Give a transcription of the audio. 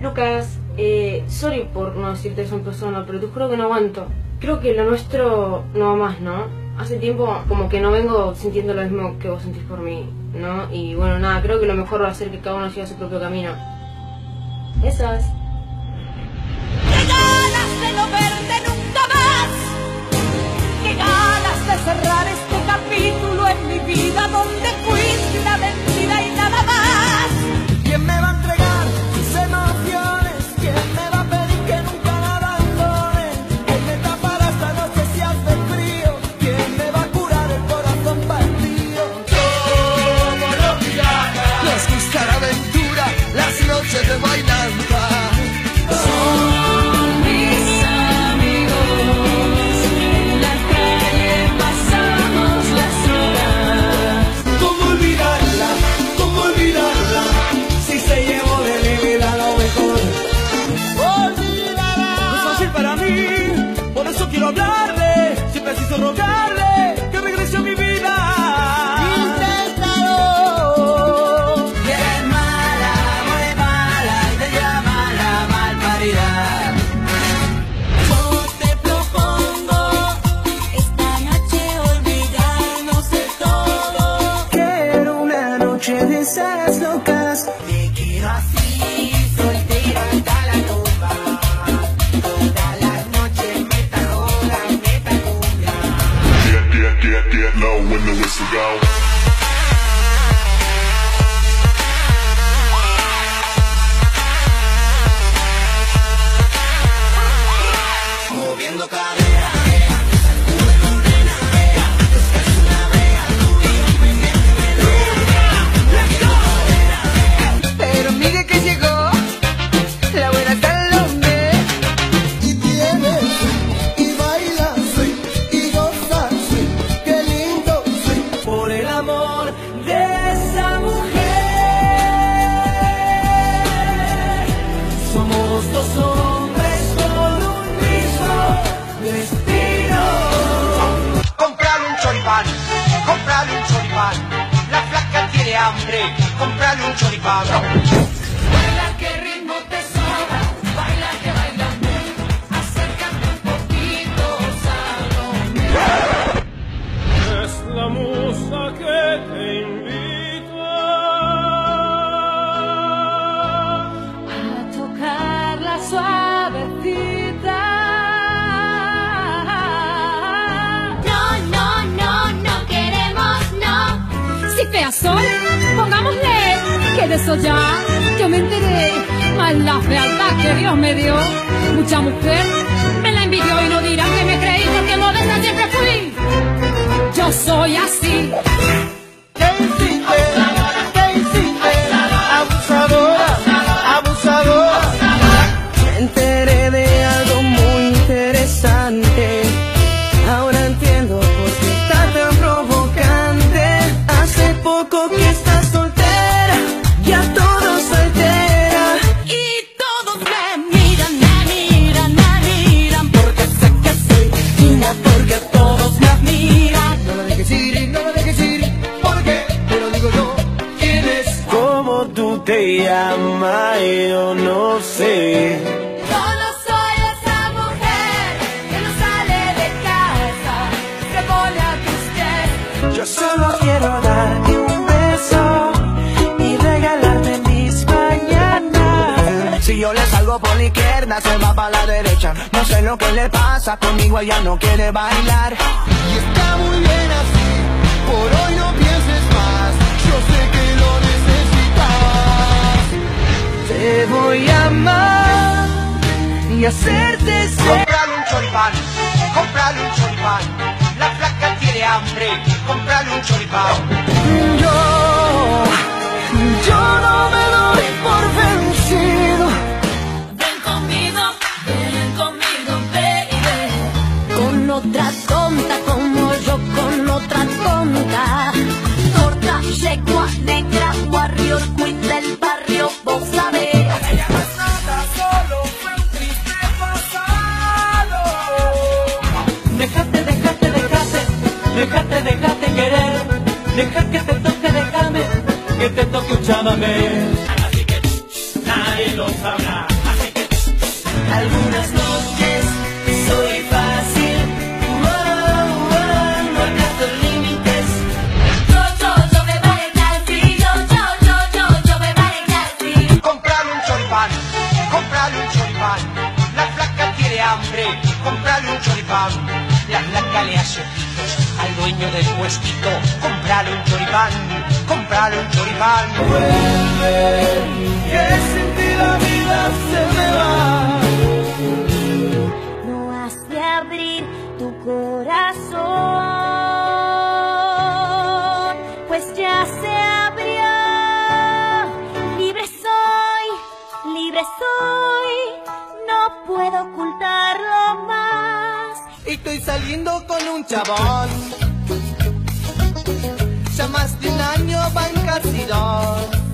Lucas, eh, sorry por no decirte eso en persona, pero te juro que no aguanto. Creo que lo nuestro no va más, ¿no? Hace tiempo como que no vengo sintiendo lo mismo que vos sentís por mí, ¿no? Y bueno, nada, creo que lo mejor va a ser que cada uno siga su propio camino. Esas. ¡Qué ganas de no verte nunca más! ¡Qué ganas! 25. ya yo me enteré, más la fealdad que Dios me dio, mucha mujer me la envidió y no te llama, yo no sé. Yo no soy esa mujer que no sale de casa, se pone a tus pies. Yo solo quiero darte un beso y regalarme mis mañanas. Si yo le salgo por la izquierda, se va para la derecha. No sé lo que le pasa, conmigo ella no quiere bailar. Y está muy bien así, por hoy no. Te voy a amar y hacerte ser. Comprale un choripán, comprale un choripán. La flaca tiene hambre, comprale un choripán. Déjate, déjate querer, deja que te toque, déjame, que te toque un chamamé. Así que nadie lo sabrá, así que algunas noches soy fácil. Wow, wow, no límites. Yo, yo, yo me vale casi, yo, yo, yo, yo, yo me vale casi. Comprar un choripán, comprar un choripán. La flaca tiene hambre, comprar un choripán. La flaca le hace dueño del puestito. Comprale un choripán, comprale un choripán. Que sin ti la vida se me va. No has de abrir tu corazón, pues ya se abrió. Libre soy, libre soy, no puedo ocultarlo más. Y estoy saliendo con un chabón. Más de un año van casi dos.